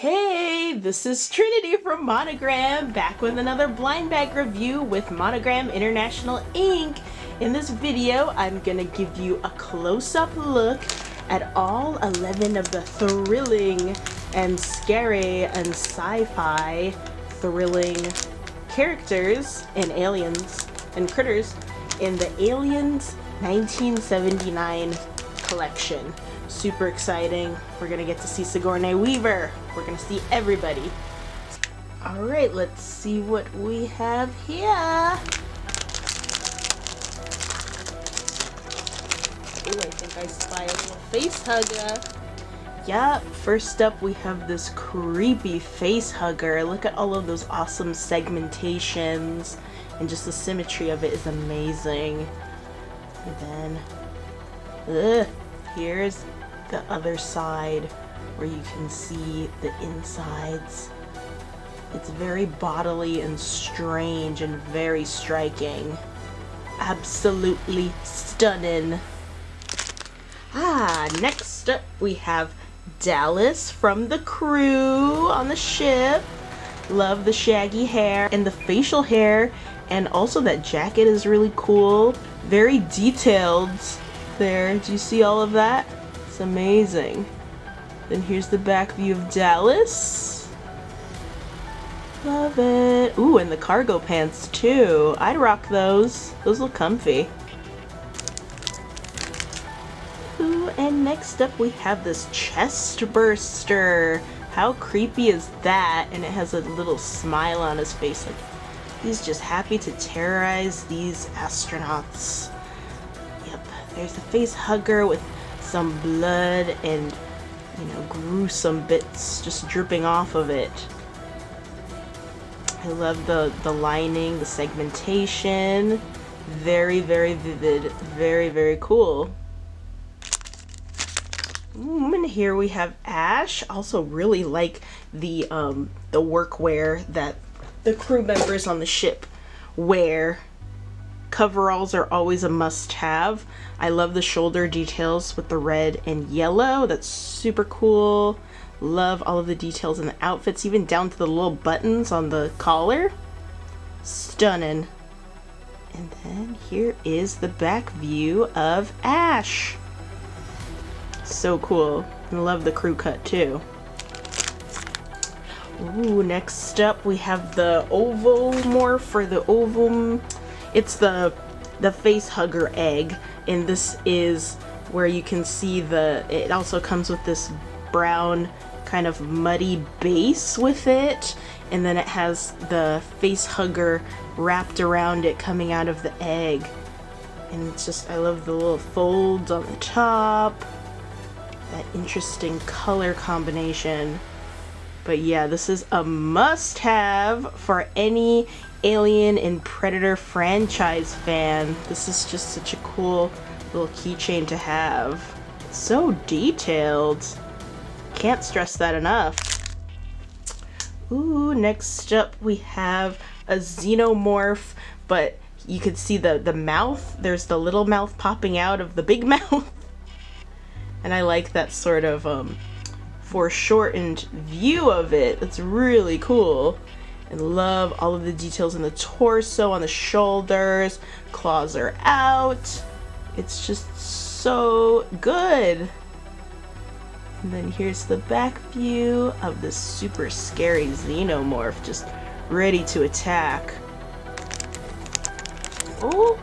Hey, this is Trinity from Monogram, back with another blind bag review with Monogram International Inc. In this video, I'm gonna give you a close-up look at all 11 of the thrilling and scary and sci-fi thrilling characters and aliens and critters in the Aliens 1979 collection. Super exciting. We're gonna get to see Sigourney Weaver. We're gonna see everybody. Alright, let's see what we have here. Ooh, I think I spy a little face hugger. Yup, first up we have this creepy face hugger. Look at all of those awesome segmentations and just the symmetry of it is amazing. And then, ugh, here's the other side where you can see the insides. It's very bodily and strange and very striking. Absolutely stunning. Ah, next up we have Dallas from the crew on the ship. Love the shaggy hair and the facial hair and also that jacket is really cool. Very detailed there. Do you see all of that? Amazing. Then here's the back view of Dallas. Love it. Ooh, and the cargo pants too. I'd rock those. Those look comfy. Ooh, and next up we have this chest burster. How creepy is that? And it has a little smile on his face like he's just happy to terrorize these astronauts. Yep, there's the face hugger with some blood and you know gruesome bits just dripping off of it. I love the the lining, the segmentation. Very very vivid, very very cool. And here we have Ash. Also really like the um the workwear that the crew members on the ship wear. Coveralls are always a must-have. I love the shoulder details with the red and yellow. That's super cool. Love all of the details in the outfits, even down to the little buttons on the collar. Stunning. And then here is the back view of Ash. So cool. Love the crew cut too. Ooh, next up we have the Ovomorph for the Ovum. It's the the face hugger egg, and this is where you can see the. It also comes with this brown kind of muddy base with it, and then it has the face hugger wrapped around it coming out of the egg. And it's just, I love the little folds on the top, that interesting color combination. But yeah, this is a must have for any Alien and Predator franchise fan. This is just such a cool little keychain to have. So detailed. Can't stress that enough. Ooh, next up we have a xenomorph, but you can see the, the mouth. There's the little mouth popping out of the big mouth. and I like that sort of um, foreshortened view of it. It's really cool. And love all of the details in the torso, on the shoulders, claws are out. It's just so good. And then here's the back view of this super scary xenomorph just ready to attack. Oh,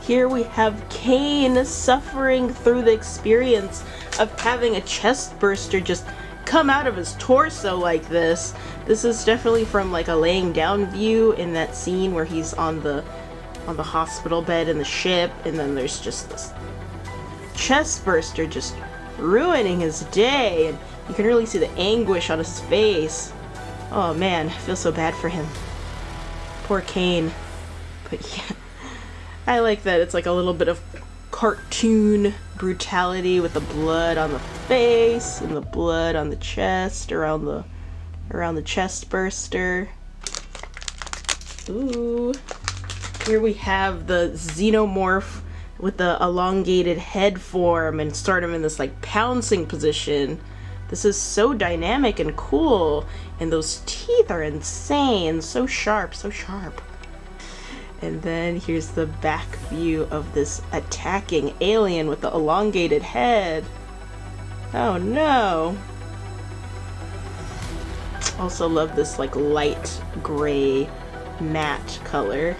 here we have Kane suffering through the experience of having a chest burster just come out of his torso like this. This is definitely from like a laying down view in that scene where he's on the on the hospital bed in the ship and then there's just this chest burster just ruining his day and you can really see the anguish on his face. Oh man, I feel so bad for him. Poor Kane. But yeah, I like that it's like a little bit of cartoon brutality with the blood on the face and the blood on the chest around the around the chest burster. Ooh. Here we have the xenomorph with the elongated head form and start him in this like pouncing position. This is so dynamic and cool. And those teeth are insane. So sharp, so sharp. And then here's the back view of this attacking alien with the elongated head. Oh no. Also love this like light gray matte color.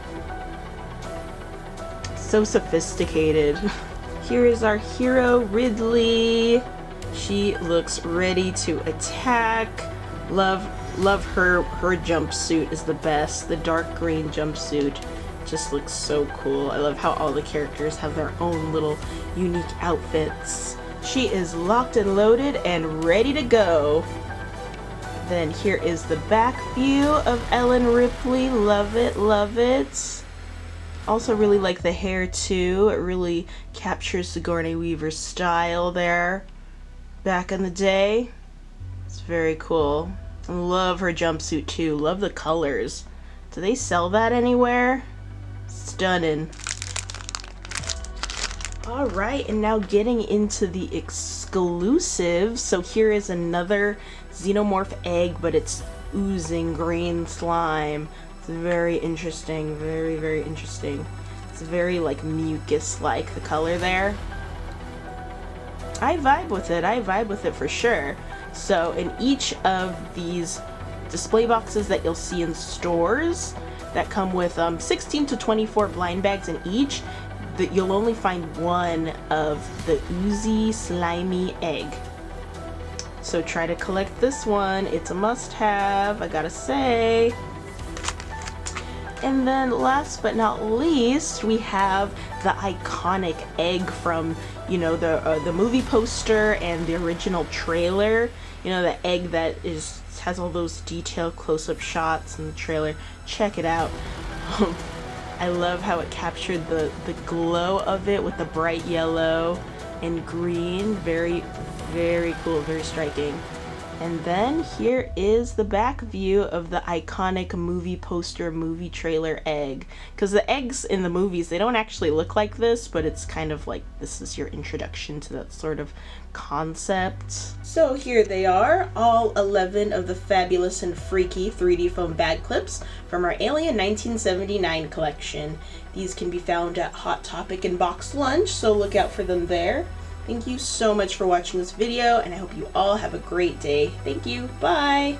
So sophisticated. Here is our hero Ridley. She looks ready to attack. Love love her her jumpsuit is the best. The dark green jumpsuit just looks so cool. I love how all the characters have their own little unique outfits. She is locked and loaded and ready to go. Then here is the back view of Ellen Ripley. Love it, love it. Also really like the hair too. It really captures Sigourney Weaver's style there back in the day. It's very cool. Love her jumpsuit too. Love the colors. Do they sell that anywhere? Stunning. Alright, and now getting into the exclusives. So here is another xenomorph egg, but it's oozing green slime. It's very interesting, very, very interesting. It's very like mucus-like, the color there. I vibe with it, I vibe with it for sure. So in each of these display boxes that you'll see in stores that come with um, 16 to 24 blind bags in each, that you'll only find one of the oozy slimy egg. So try to collect this one. It's a must-have, I gotta say. And then last but not least, we have the iconic egg from, you know, the uh, the movie poster and the original trailer. You know, the egg that is has all those detailed close-up shots in the trailer. Check it out. I love how it captured the, the glow of it with the bright yellow and green. Very, very cool, very striking. And then here is the back view of the iconic movie poster, movie trailer egg. Because the eggs in the movies, they don't actually look like this, but it's kind of like this is your introduction to that sort of concept. So here they are, all 11 of the fabulous and freaky 3D foam bag clips from our Alien 1979 collection. These can be found at Hot Topic and Box Lunch, so look out for them there. Thank you so much for watching this video, and I hope you all have a great day. Thank you. Bye!